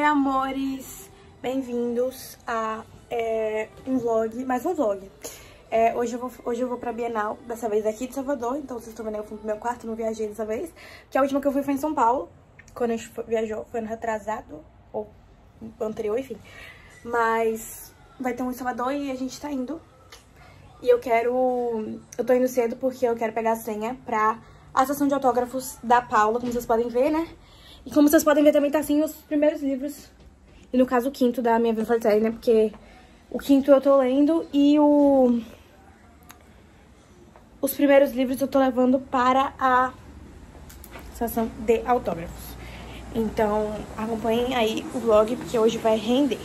Oi, amores! Bem-vindos a é, um vlog, mais um vlog. É, hoje, eu vou, hoje eu vou pra Bienal, dessa vez aqui de Salvador, então vocês estão vendo, eu fui pro meu quarto, não viajei dessa vez. Que a última que eu fui foi em São Paulo, quando a gente viajou, foi ano retrasado, ou anterior, enfim. Mas vai ter um em Salvador e a gente tá indo. E eu quero... Eu tô indo cedo porque eu quero pegar a senha pra a sessão de autógrafos da Paula, como vocês podem ver, né? E como vocês podem ver, também tá assim os primeiros livros. E no caso, o quinto da minha vida série, né? Porque o quinto eu tô lendo e o... Os primeiros livros eu tô levando para a sessão de autógrafos. Então, acompanhem aí o vlog, porque hoje vai render.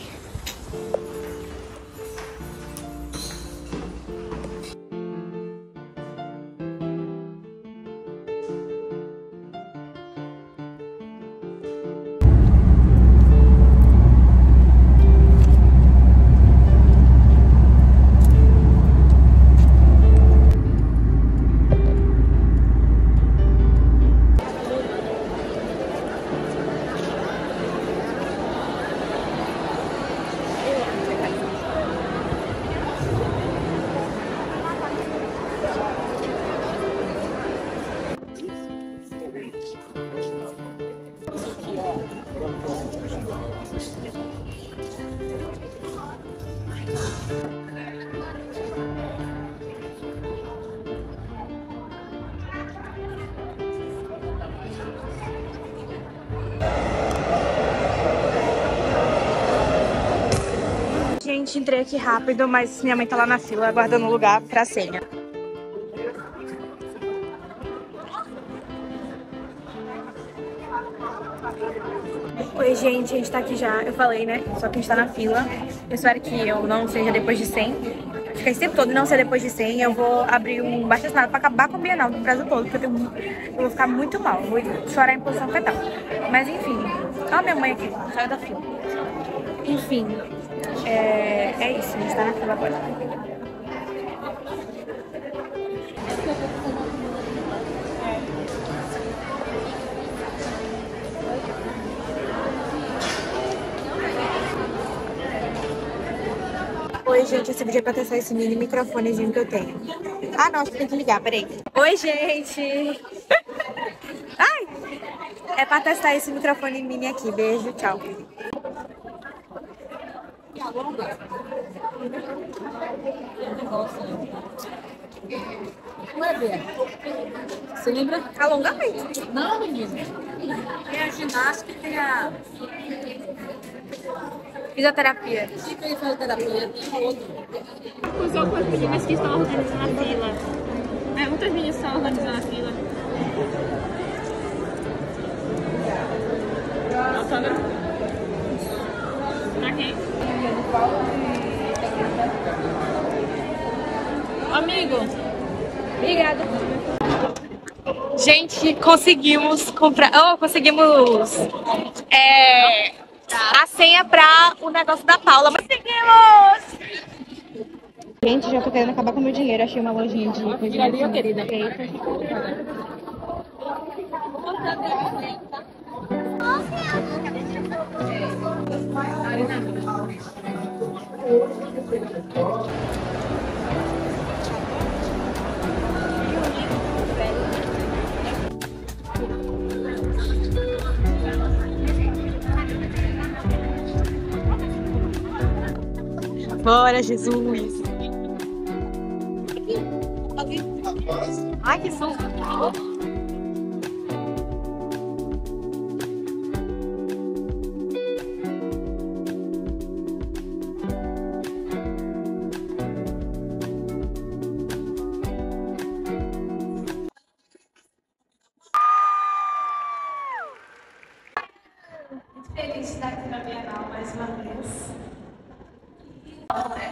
Gente, entrei aqui rápido, mas minha mãe tá lá na fila aguardando o lugar pra senha. Oi, gente, a gente tá aqui já, eu falei, né? Só que a gente tá na fila. Eu espero que eu não seja depois de 100. Ficar esse tempo todo e não ser depois de 100. Eu vou abrir um baixo assinado pra acabar com o Bienal do Brasil todo, porque eu, tenho, eu vou ficar muito mal. Vou chorar em posição fetal. Mas enfim, olha a minha mãe aqui, saiu da fila. Enfim, é, é isso, a gente tá na fila agora. Oi, gente, esse vídeo é pra testar esse mini microfonezinho que eu tenho. Ah, não, acho que tem que ligar, peraí. Oi, gente! Ai! É pra testar esse microfone mini aqui. Beijo, tchau. Ué, Bia, você lembra? Alongamento. Não, menina. Tem a ginástica e tem a... Fisioterapia. Tem fisioterapia, tem outro. Usou com as meninas que estão organizando a fila. É, outras meninas estão organizando a fila. Autógrafo? Pra quem? Amigo. Obrigada. Gente, conseguimos comprar. Oh, conseguimos é, a senha pra o negócio da Paula. Conseguimos! Gente, já tô querendo acabar com o meu dinheiro. Achei uma lojinha de coisa ali, ó, Bora, Jesus! Ai, que susto! feliz de estar aqui na Bienal mais uma vez.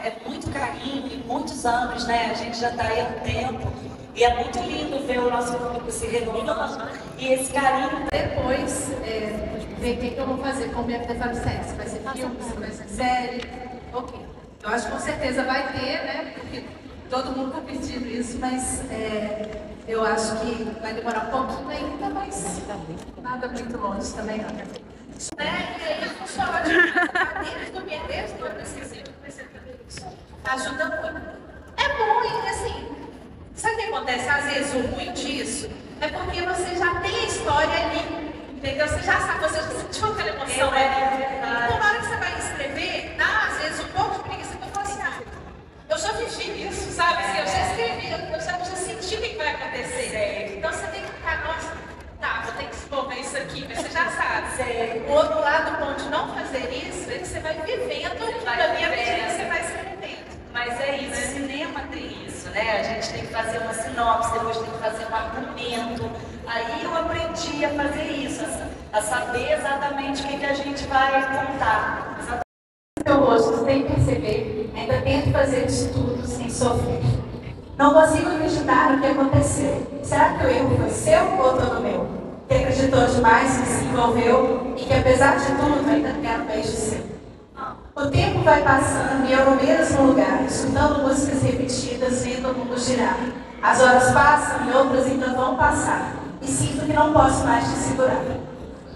É muito carinho e muitos anos, né? A gente já está aí há um tempo. E é muito lindo ver o nosso público se renovando e esse carinho. Depois, é, ver o que, eu vou fazer com o meu aniversário Se vai ser filme, se vai ser série. Ok. Eu acho que com certeza vai ter, né? Porque todo mundo está pedindo isso, mas é, eu acho que vai demorar um pouquinho ainda, mas nada muito longe também não. Né? E aí funciona desde do desde que eu precisei, ajuda muito. É bom, e assim, sabe o que acontece? Às vezes o ruim disso é porque você já tem a história ali. Entendeu? Você já sabe, você já sentiu aquela emoção ali. Então, na hora que você vai escrever, dá às vezes um pouco de preguiça pra falar assim, ah, eu já vivi isso, sabe? Assim, eu já escrevi, eu já, já senti o que vai acontecer. Então você tem que ficar, nossa, tá, vou ter que desenvolver isso aqui, mas você já sabe. O outro lado bom de não fazer isso é que você vai vivendo aquilo ali à medida que você vai escrevendo. Mas é isso, o cinema tem isso, né? A gente tem que fazer uma sinopse, depois tem que fazer um argumento. Aí eu aprendi a fazer isso, a saber exatamente o que, que a gente vai contar. Seu rosto sem perceber, ainda tento fazer de tudo sem sofrer. Não consigo acreditar no que aconteceu. Será que o erro foi seu ou todo meu? Que acreditou demais, que se envolveu e que apesar de tudo ainda quer um beijo seu. O tempo vai passando e eu no mesmo lugar, escutando músicas repetidas, vendo o mundo girar. As horas passam e outras ainda vão passar, e sinto que não posso mais te segurar.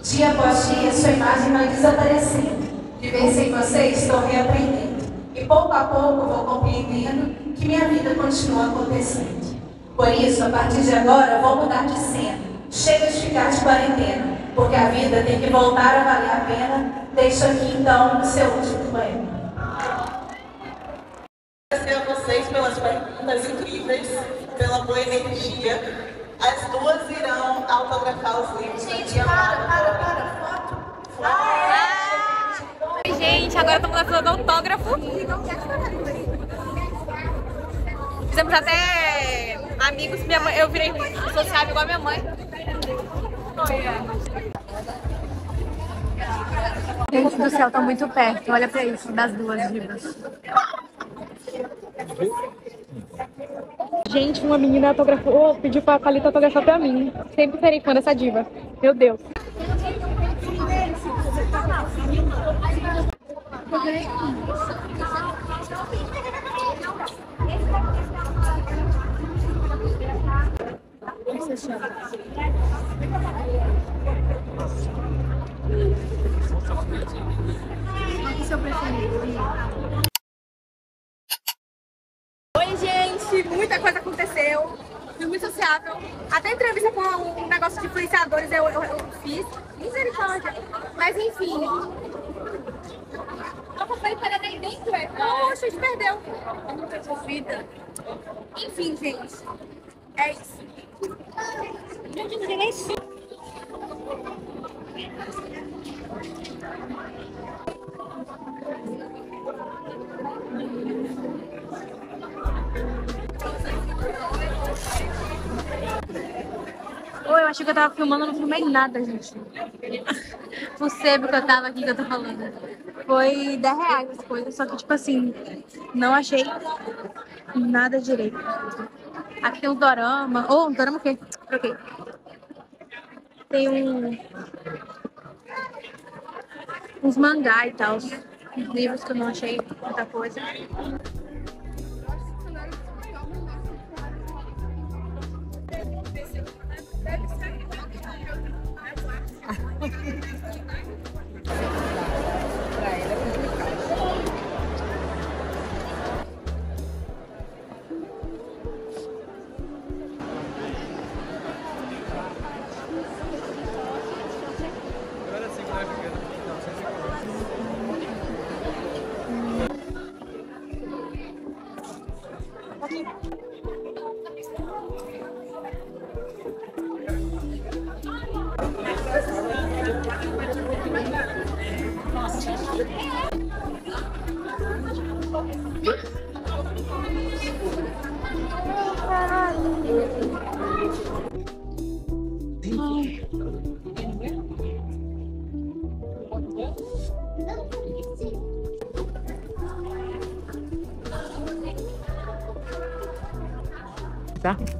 Dia após dia, sua imagem vai desaparecendo. Viver sem você, estou reaprendendo. E pouco a pouco vou compreendendo que minha vida continua acontecendo. Por isso, a partir de agora, vou mudar de cena. Chega de ficar de quarentena, porque a vida tem que voltar a valer a pena. Deixo aqui então o seu último poema. Agradecer a vocês pelas perguntas incríveis, pela boa energia. As duas irão autografar os livros. Gente, para, para, para, foto. Oi, gente, agora estamos lançando autógrafo. Fizemos até amigos, minha mãe, eu virei sociável igual a minha mãe. Gente do céu, tá muito perto. Olha pra isso, das duas divas. Gente, uma menina autografou, pediu pra Calita autografar pra mim. Sempre serei fã dessa diva. Meu Deus. Oi, gente! Muita coisa aconteceu. Fui muito sociável. Até entrevista com um negócio de influenciadores eu, eu, eu fiz. Misericórdia. Mas enfim. É? Poxa, a gente perdeu. Enfim, gente. É isso. Não tem nem Oi, eu achei que eu tava filmando, não filmei nada, gente. Sei porque eu tava aqui que eu tô falando. Foi 10 reais as coisas, só que tipo assim, não achei nada direito. Aqui tem um dorama. Oh, um dorama o quê? Troquei. Tem um. Uns mangá e tal. Livros que eu não achei muita coisa. Tá?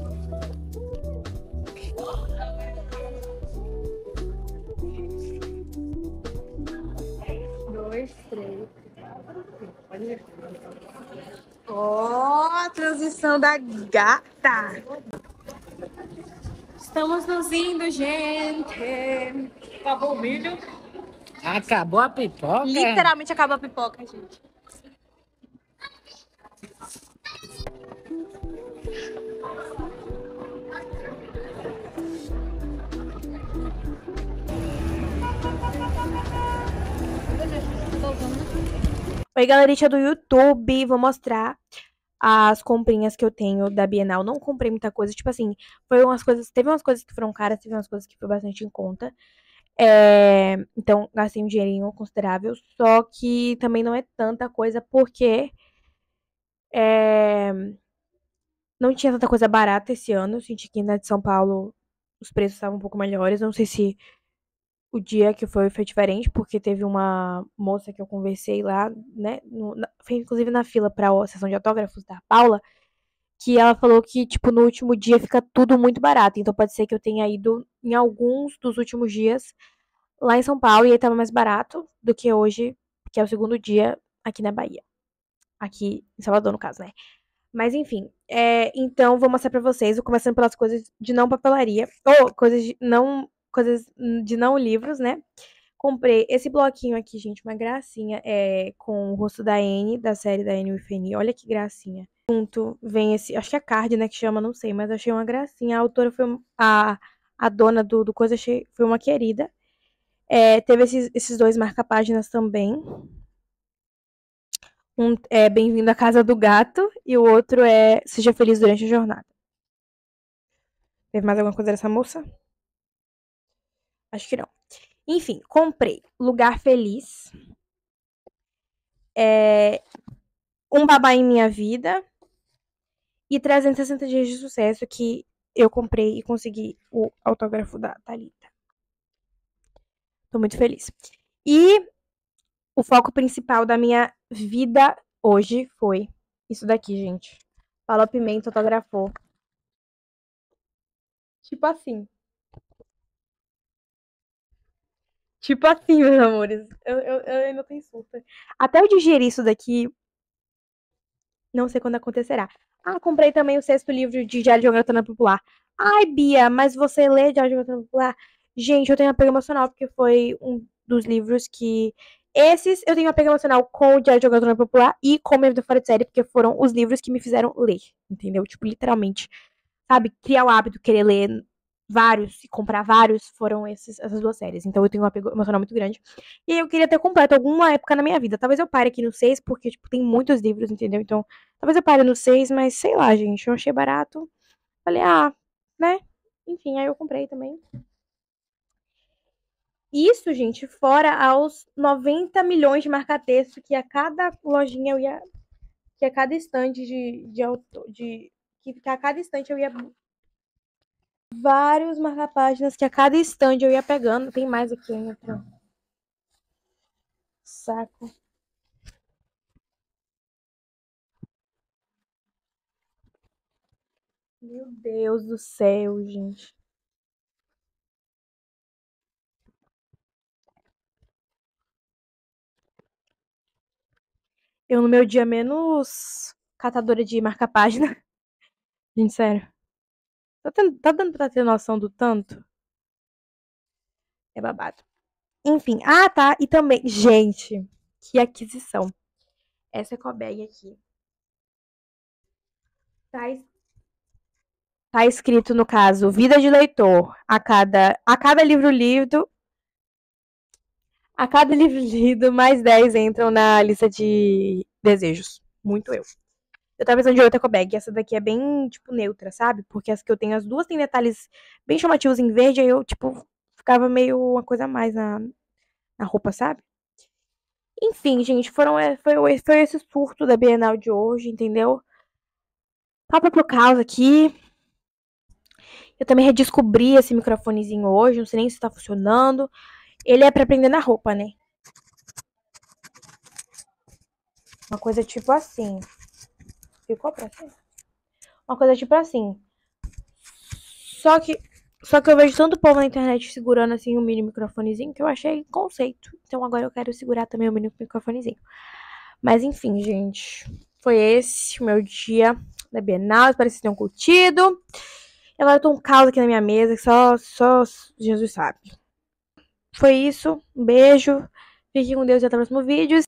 Ó, oh, transição da gata. Estamos nos indo, gente. Acabou o milho. Acabou a pipoca? Literalmente acabou a pipoca, gente. Oi, galerinha do YouTube, vou mostrar as comprinhas que eu tenho da Bienal. Não comprei muita coisa, tipo assim, foi umas coisas, teve umas coisas que foram caras, teve umas coisas que foi bastante em conta. É, então, gastei um dinheirinho considerável, só que também não é tanta coisa, porque é, não tinha tanta coisa barata esse ano. Senti que na de São Paulo os preços estavam um pouco melhores. Não sei se o dia que foi foi diferente, porque teve uma moça que eu conversei lá, né? No, na, foi inclusive na fila para a sessão de autógrafos da Paula, que ela falou que, tipo, no último dia fica tudo muito barato. Então pode ser que eu tenha ido em alguns dos últimos dias lá em São Paulo e aí tava mais barato do que hoje, que é o segundo dia aqui na Bahia. Aqui em Salvador, no caso, né? Mas enfim, é, então vou mostrar pra vocês, começando pelas coisas de não papelaria, ou coisas de não coisas de não livros, né? Comprei esse bloquinho aqui, gente, uma gracinha, é com o rosto da Anne, da série da Anne Wifeni. Olha que gracinha. Junto vem esse, acho que é card, né, que chama, não sei, mas achei uma gracinha. A autora foi a a dona do, do coisa achei, foi uma querida. É, teve esses, esses dois marca-páginas também. Um é Bem-vindo à Casa do Gato e o outro é Seja Feliz Durante a Jornada. Teve mais alguma coisa dessa moça? Acho que não. Enfim, comprei Lugar Feliz. É, um Babá em Minha Vida. E 360 Dias de Sucesso, que eu comprei e consegui o autógrafo da Thalita. Tô muito feliz. E o foco principal da minha vida hoje foi isso daqui, gente. Paula Pimenta autografou. Tipo assim. Tipo assim, meus amores. Eu, eu, eu ainda tenho surto. Até eu digerir isso daqui, não sei quando acontecerá. Ah, comprei também o sexto livro de Diário de uma Garota Popular. Ai, Bia, mas você lê Diário de uma Garota Popular? Gente, eu tenho apego emocional, porque foi um dos livros que. Esses eu tenho apego emocional com o Diário de uma Garota Popular e com Minha Vida Fora de Série, porque foram os livros que me fizeram ler, entendeu? Tipo, literalmente. Sabe? Criar o hábito, querer ler vários e comprar vários foram esses, essas duas séries. Então eu tenho um apego emocional muito grande. E eu queria ter completo alguma época na minha vida. Talvez eu pare aqui no 6, porque, tipo, tem muitos livros, entendeu? Então, talvez eu pare no 6, mas sei lá, gente. Eu achei barato. Falei, ah, né? Enfim, aí eu comprei também. Isso, gente, fora aos 90 milhões de marca-texto que a cada lojinha eu ia. Que a cada estante de, de, de, que a cada instante eu ia vários marca-páginas que a cada instante eu ia pegando. Tem mais aqui ainda. Saco. Meu Deus do céu, gente. Eu no meu dia menos catadora de marca-página. Gente, sério. Tá, tendo, tá dando pra ter noção do tanto? É babado. Enfim. Ah, tá. E também, gente, que aquisição. Essa ecobag aqui. Tá, tá escrito, no caso, vida de leitor. A cada, a cada livro lido. A cada livro lido, mais 10 entram na lista de desejos. Muito eu. Eu tava pensando de outra ecobag. Essa daqui é bem, tipo, neutra, sabe? Porque as que eu tenho, as duas têm detalhes bem chamativos em verde. Aí eu, tipo, ficava meio uma coisa a mais na, na roupa, sabe? Enfim, gente, foram, foi, foi esse surto da Bienal de hoje, entendeu? Papo pro caos aqui. Eu também redescobri esse microfonezinho hoje. Não sei nem se tá funcionando. Ele é pra prender na roupa, né? Uma coisa tipo assim. Ficou pra cima? Uma coisa tipo assim. Só que. Só que eu vejo tanto povo na internet segurando assim um mini microfonezinho que eu achei conceito. Então agora eu quero segurar também o mini microfonezinho. Mas enfim, gente. Foi esse o meu dia da Bienal. Espero que vocês tenham curtido. E agora eu tô um caos aqui na minha mesa que só, só Jesus sabe. Foi isso. Um beijo. Fiquem com Deus e até o próximo vídeo.